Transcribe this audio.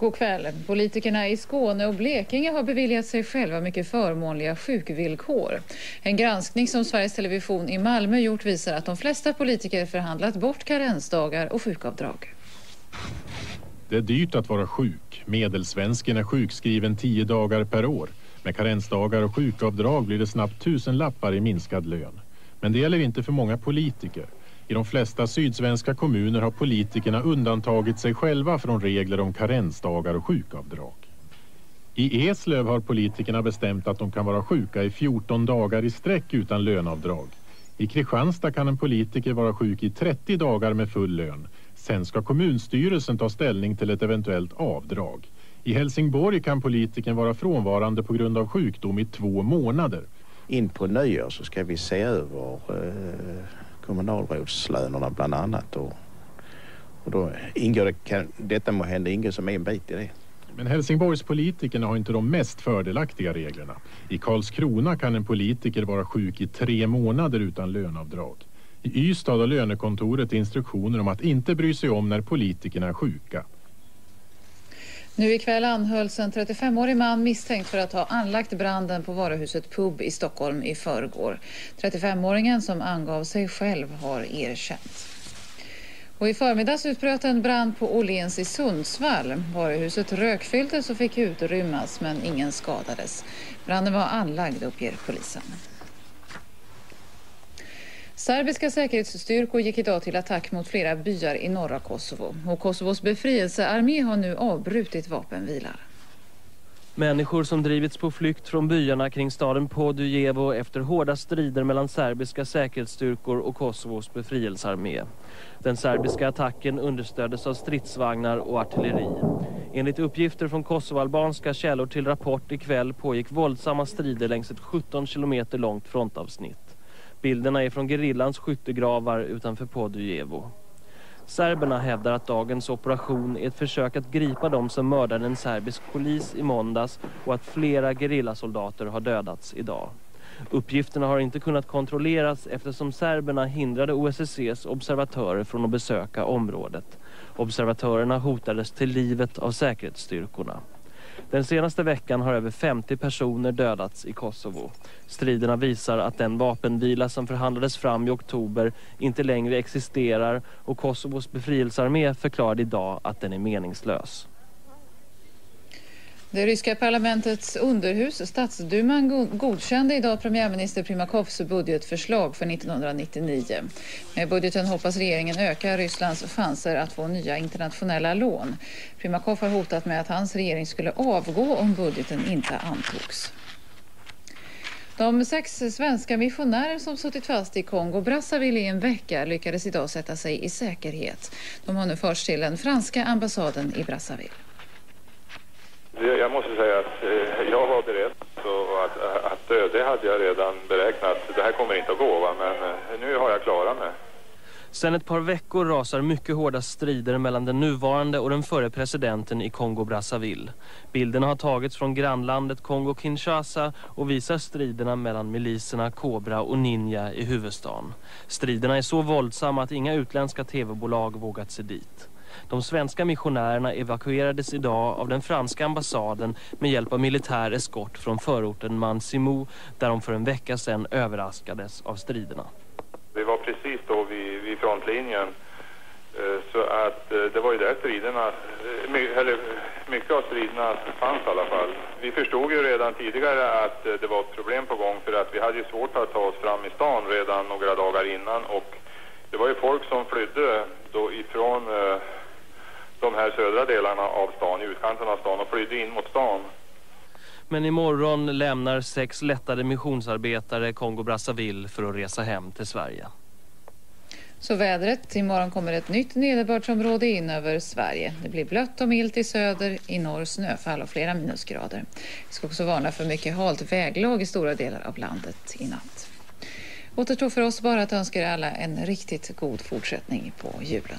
God kväll. Politikerna i Skåne och Blekinge har beviljat sig själva mycket förmånliga sjukvillkor. En granskning som Sveriges Television i Malmö gjort visar att de flesta politiker förhandlat bort karensdagar och sjukavdrag. Det är dyrt att vara sjuk. Medelsvensken är sjukskriven tio dagar per år. Med karensdagar och sjukavdrag blir det snabbt tusen lappar i minskad lön. Men det gäller inte för många politiker. I de flesta sydsvenska kommuner har politikerna undantagit sig själva från regler om karensdagar och sjukavdrag. I Eslöv har politikerna bestämt att de kan vara sjuka i 14 dagar i sträck utan löneavdrag. I Kristianstad kan en politiker vara sjuk i 30 dagar med full lön. Sen ska kommunstyrelsen ta ställning till ett eventuellt avdrag. I Helsingborg kan politikern vara frånvarande på grund av sjukdom i två månader. In på nyår så ska vi se över eh, kommunalrådslönerna bland annat. Och, och då ingår det, kan, detta må hända ingår som en bit i det. Men Helsingborgspolitikerna har inte de mest fördelaktiga reglerna. I Karlskrona kan en politiker vara sjuk i tre månader utan löneavdrag. I Ystad har lönekontoret instruktioner om att inte bry sig om när politikerna är sjuka. Nu ikväll anhölls en 35-årig man misstänkt för att ha anlagt branden på varuhuset Pub i Stockholm i förrgår. 35-åringen som angav sig själv har erkänt. Och i förmiddags utbröt en brand på Åhléns i Sundsvall. Varuhuset rökfylldes och fick utrymmas men ingen skadades. Branden var anlagd uppger polisen. Serbiska säkerhetsstyrkor gick idag till attack mot flera byar i norra Kosovo. Och Kosovos befrielsearmé har nu avbrutit vapenvilar. Människor som drivits på flykt från byarna kring staden Podujevo efter hårda strider mellan serbiska säkerhetsstyrkor och Kosovos befrielsearmé. Den serbiska attacken understöddes av stridsvagnar och artilleri. Enligt uppgifter från kosovalbanska källor till Rapport ikväll pågick våldsamma strider längs ett 17 kilometer långt frontavsnitt. Bilderna är från gerillans skyttegravar utanför Podujevo. Serberna hävdar att dagens operation är ett försök att gripa dem som mördade en serbisk polis i måndags och att flera gerillasoldater har dödats idag. Uppgifterna har inte kunnat kontrolleras eftersom serberna hindrade OSSEs observatörer från att besöka området. Observatörerna hotades till livet av säkerhetsstyrkorna. Den senaste veckan har över 50 personer dödats i Kosovo. Striderna visar att den vapenvila som förhandlades fram i oktober inte längre existerar och Kosovos befrielsearmé förklarade idag att den är meningslös. Det ryska parlamentets underhus, statsduman, godkände idag premiärminister Primakovs budgetförslag för 1999. Med budgeten hoppas regeringen öka Rysslands chanser att få nya internationella lån. Primakov har hotat med att hans regering skulle avgå om budgeten inte antogs. De sex svenska missionärer som suttit fast i Kongo Brazzaville i en vecka lyckades idag sätta sig i säkerhet. De har nu förts till den franska ambassaden i Brazzaville. Jag måste säga att eh, jag var beredd så att, att dö, det hade jag redan beräknat. Det här kommer inte att gå va? men eh, nu har jag klarat mig. Sen ett par veckor rasar mycket hårda strider mellan den nuvarande och den förre presidenten i Kongo-Brazzaville. Bilderna har tagits från grannlandet Kongo-Kinshasa och visar striderna mellan miliserna Cobra och Ninja i huvudstaden. Striderna är så våldsamma att inga utländska tv-bolag vågat sig dit. De svenska missionärerna evakuerades idag av den franska ambassaden med hjälp av militär eskort från förorten Mansimou där de för en vecka sedan överraskades av striderna. Vi var precis då vid, vid frontlinjen eh, så att eh, det var ju där striderna, eh, eller mycket av striderna fanns i alla fall. Vi förstod ju redan tidigare att det var ett problem på gång för att vi hade ju svårt att ta oss fram i stan redan några dagar innan och det var ju folk som flydde då ifrån de här södra delarna av stan, utkanten av stan och flydde in mot stan. Men imorgon lämnar sex lättade missionsarbetare Kongo-Brazzaville för att resa hem till Sverige. Så vädret. Imorgon kommer ett nytt nederbördsområde in över Sverige. Det blir blött och milt i söder, i norr snöfall och flera minusgrader. Vi ska också varna för mycket halt väglag i stora delar av landet i natt. Återstår för oss bara att önska er alla en riktigt god fortsättning på julen.